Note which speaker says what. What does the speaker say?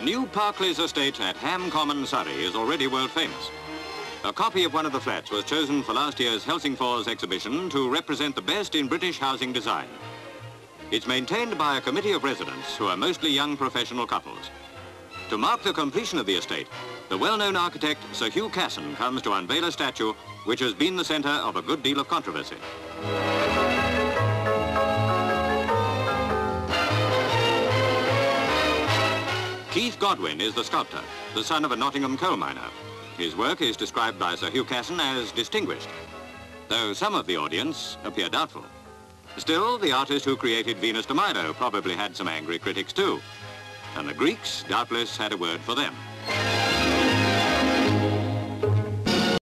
Speaker 1: The new Parkleys estate at Ham Common, Surrey is already world famous. A copy of one of the flats was chosen for last year's Helsingborg exhibition to represent the best in British housing design. It's maintained by a committee of residents who are mostly young professional couples. To mark the completion of the estate, the well-known architect Sir Hugh Casson comes to unveil a statue which has been the centre of a good deal of controversy. Keith Godwin is the sculptor, the son of a Nottingham coal miner. His work is described by Sir Hugh Casson as distinguished, though some of the audience appear doubtful. Still, the artist who created Venus de Milo probably had some angry critics too, and the Greeks doubtless had a word for them.